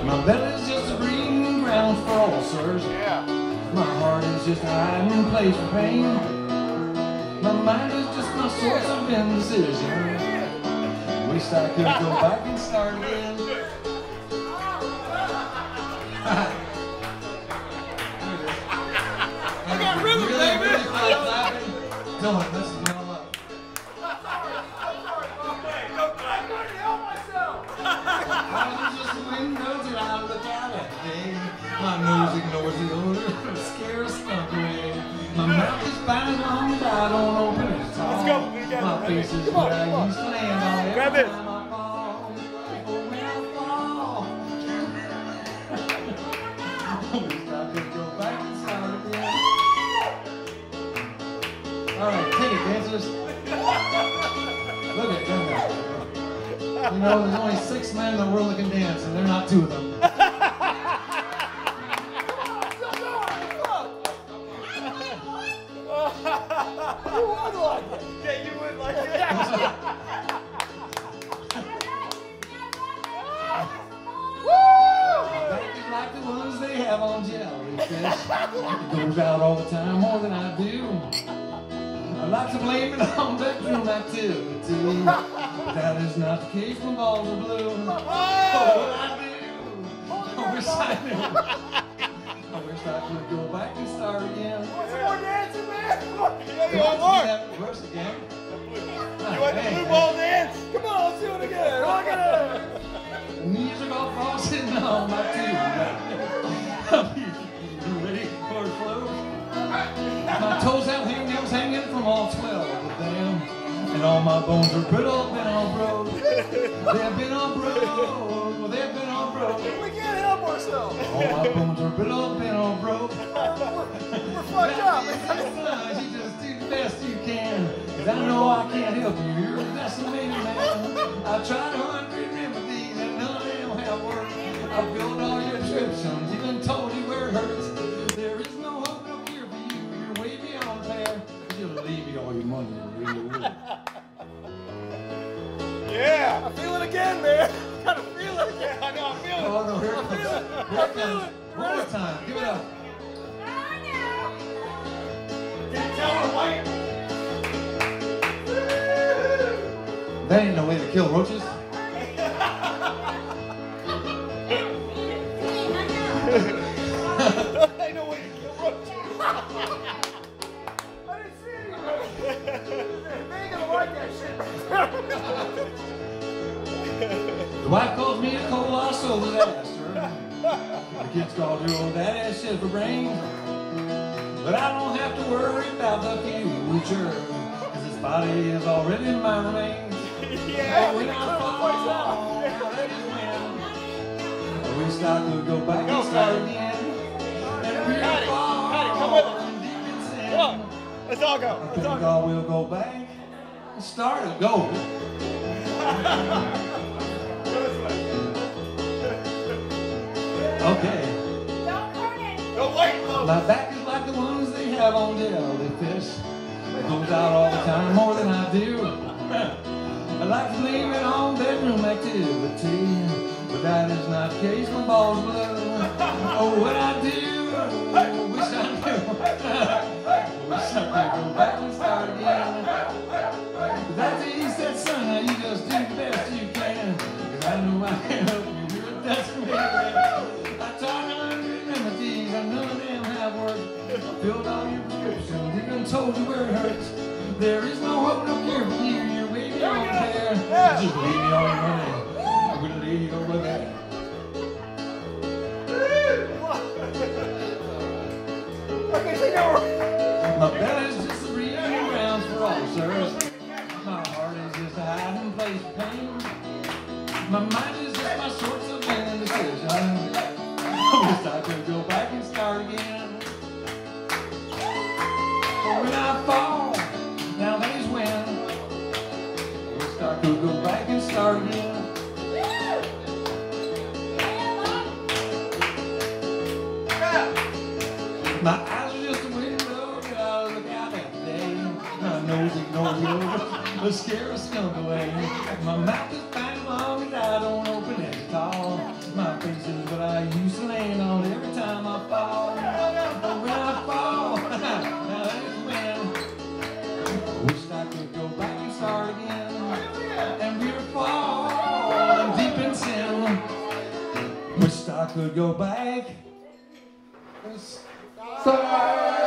My belly's just a breeding ground for ulcers. Yeah. My heart is just a hiding place for pain. My mind is just my source of indecision. Wish I could go back and start again. I got rhythm, really, baby. Really felt laughing. Dylan, Come where on, I on. used to land on Grab it. All right, take it, dancers. Look at them. You know, there's only six men in the world that can dance, and they're not two of them. Have on. It goes out all the time, more than I do. I like to blame it on bedroom activity. That is not the case when balls are blue. Oh, what I do. I wish I knew. I wish I could go back and start again. Some more dancing, man. Yeah, You want more? that verse again? You want the blue ball dance? Come on, let's do it again. At it. Knees are all crossed sitting on my tube. And all my bones are brittle, been on broke. They've been on broke. Well, they've been on broke. We can't help ourselves. All my bones are brittle, been on broke. We're fucked up. You just do the best you can. Cause I know I can't help you. You're a decimated man. I've tried a hundred remedies and none of them have worked. I've built all your prescriptions, Yeah. I feel it again, man. I gotta feel it again. I know, I feel it. Oh no, here it I comes. feel it. Here it comes. One more time. Give it up. Can't tell her white. That ain't no way to kill roaches. I know what you kill roaches. I didn't see anything. They ain't gonna like that shit. The wife calls me a colossal disaster. The kids call her oh, old shit for brains. But I don't have to worry about the future. Cause this body is already in my remains. yeah. And when I fall, when I wish I could go back Go, and start Patty. again. And Patty, fall Patty, come with us. deep in sin. Come on. Let's all go. I Let's think all go. I will go back and start a. Go Okay. Go white, folks. My back is like the ones they have on jellyfish. It goes out all the time, more than I do. I like to leave it on bedroom activity, but that is not the case. My balls blue. Oh, what I do, wish I knew. Told you where it hurts. There is no hope, no cure for you, you're way beyond care. Just leave me all your money, I'm gonna leave you over there. Okay, so now My belly's just a breeding grounds for ulcers. My heart is just a hiding place of pain. My mind is just my source and. My eyes are just a window I look out. My nose ignores the odor, away. My mouth is fine long as I don't open I could go back and.